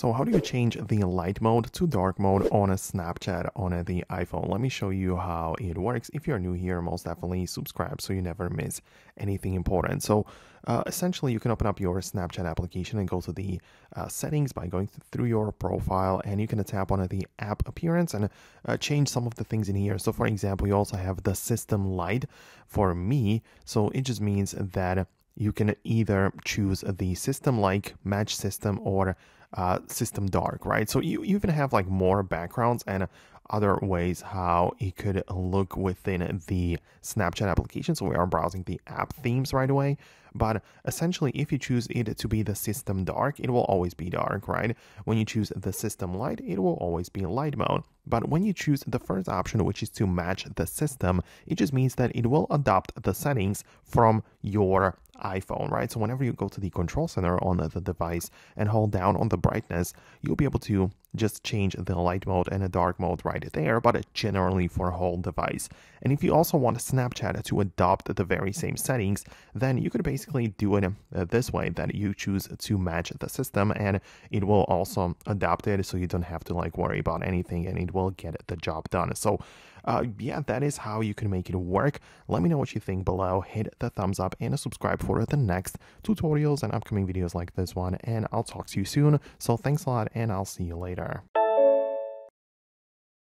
So how do you change the light mode to dark mode on a Snapchat on the iPhone? Let me show you how it works. If you're new here, most definitely subscribe so you never miss anything important. So uh, essentially, you can open up your Snapchat application and go to the uh, settings by going through your profile and you can tap on the app appearance and uh, change some of the things in here. So for example, you also have the system light for me. So it just means that you can either choose the system like match system or uh, system dark, right? So you, you even have like more backgrounds and other ways how it could look within the Snapchat application. So we are browsing the app themes right away. But essentially, if you choose it to be the system dark, it will always be dark, right? When you choose the system light, it will always be light mode. But when you choose the first option, which is to match the system, it just means that it will adopt the settings from your iPhone, right? So whenever you go to the control center on the device and hold down on the brightness, you'll be able to just change the light mode and the dark mode right there, but generally for a whole device. And if you also want Snapchat to adopt the very same settings, then you could basically do it uh, this way that you choose to match the system and it will also adopt it so you don't have to like worry about anything and it will get the job done. So uh, yeah, that is how you can make it work. Let me know what you think below. Hit the thumbs up and subscribe for the next tutorials and upcoming videos like this one. And I'll talk to you soon. So thanks a lot and I'll see you later radar.